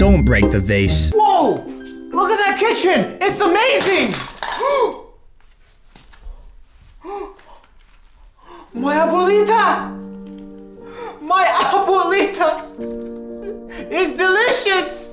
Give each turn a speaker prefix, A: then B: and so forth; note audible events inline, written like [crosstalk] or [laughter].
A: Don't break the vase.
B: Whoa! Look at that kitchen! It's amazing! [gasps] My abuelita! My [laughs] abuelita is delicious!